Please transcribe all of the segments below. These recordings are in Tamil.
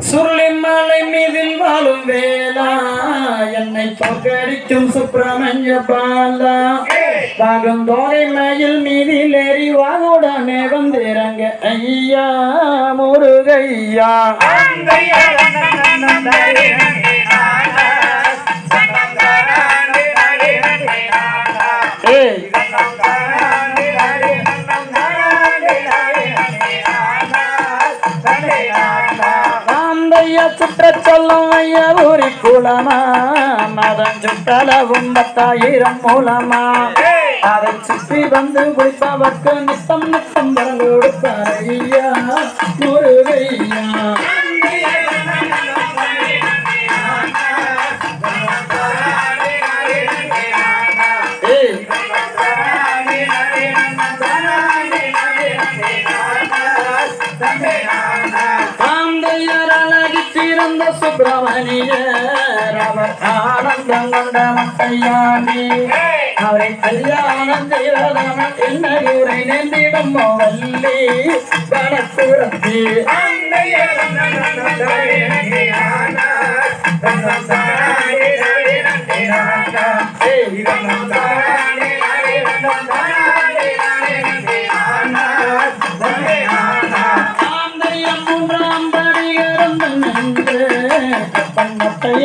சுருளின் மாலை மீதில் வாழும் வேளா என்னை தோற்கடிக்கும் சுப்பிரமணிய பாலா. பாகம் தோலை மயில் மீதில் ஏறி வாகுடனே வந்திறங்க ஐயா முருகையா. ஏ சுற்ற சொல்லும் ஐயா ஊரி குளமா மதம் சுற்றளவும் பத்தாயிரம் மூலமா? அதை சுற்றி வந்து குளிப்பவர்க்கு நித்தம் நித்தம் வரல் கொடுப்பார் முருகையா. ஏய். ஆனந்த சுப்பிரமணிய அவர் ஆனந்தம் கொண்ட மட்டையாண்டி அவரை கல்யாணம் செய்வதான என்ன ஊரை நேர்ந்திடும் வள்ளி வடக்குறத்தி காந்தையம்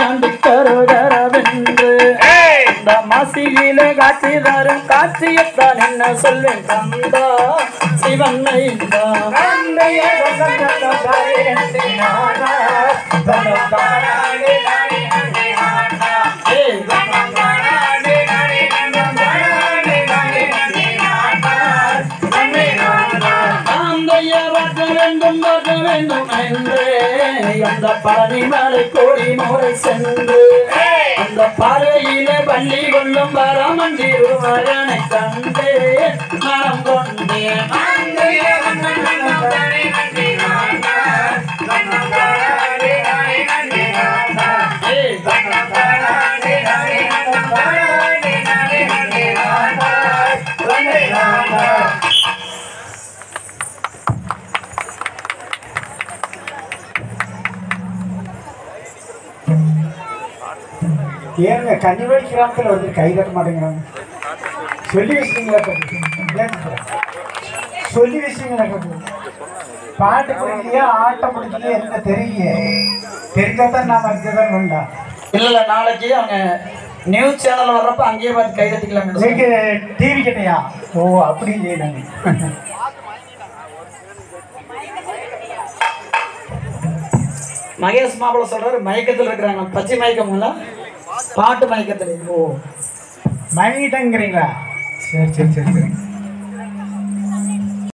பண்ணட்டையாண்டி கருகரவென்று இந்த மாசியில காட்சி தரும் காட்சியத்தான் என்ன சொல்வேன் கந்தா? சிவன் ஐந்தா? பார்க்க வேண்டும் என்று அந்த பழனி மலை கோடி முறை சென்று அந்த பாறையிலே பள்ளி கொள்ளும் பரமஞ்சி மகனை கண்டே. மனம் கொண்டேன் ஏங்க கன்னிவாடி கிராமத்தில் வந்து கை தட்ட மாட்டேங்கிறாங்க. சொல்லி தம்பி? சொல்லி தம்பி? பாட்டு பிடிக்கலையா ஆட்டம் பிடிக்கலையா என்ன தெரியல தெரிஞ்சா தான் நான் மறைச்சதான் உண்டா இல்ல இல்ல நாளைக்கு அவங்க நியூஸ் சேனல் வர்றப்ப அங்கேயே பார்த்து கை தட்டிக்கலாம் நீங்க டிவி கிட்டையா? ஓ அப்படி செய்யலாங்க. மகேஷ் மாப்பிள்ள சொல்றாரு மயக்கத்தில் இருக்கிறாங்க. பச்சை மயக்கம்ங்களா பாட்டு மயக்கத்தில் ஓ மயங்கிட்டேங்கிறீங்களா? சரி சரி சரி சரி.